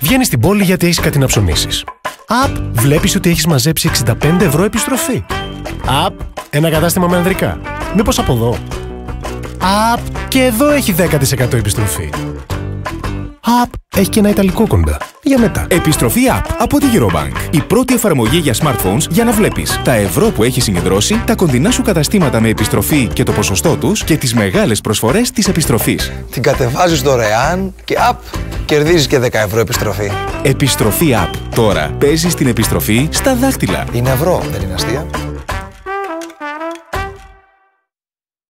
Βγαίνει στην πόλη γιατί έχεις κάτι να ψωνίσεις. Απ, βλέπεις ότι έχεις μαζέψει 65 ευρώ επιστροφή. Απ, ένα κατάστημα με ανδρικά. Μήπως από εδώ. Απ, και εδώ έχει 10% επιστροφή. Απ, έχει και ένα ιταλικό κοντά. Για μετά. Επιστροφή App από τη Eurobank. Η πρώτη εφαρμογή για smartphones για να βλέπεις τα ευρώ που έχει συγκεντρώσει, τα κοντινά σου καταστήματα με επιστροφή και το ποσοστό τους και τις μεγάλες προσφορές της επιστροφής. Την κατεβάζεις δωρεάν και απ, κερδίζεις και 10 ευρώ επιστροφή. Επιστροφή App. Τώρα παίζεις την επιστροφή στα δάχτυλα. Είναι ευρώ, δεν είναι αστεία.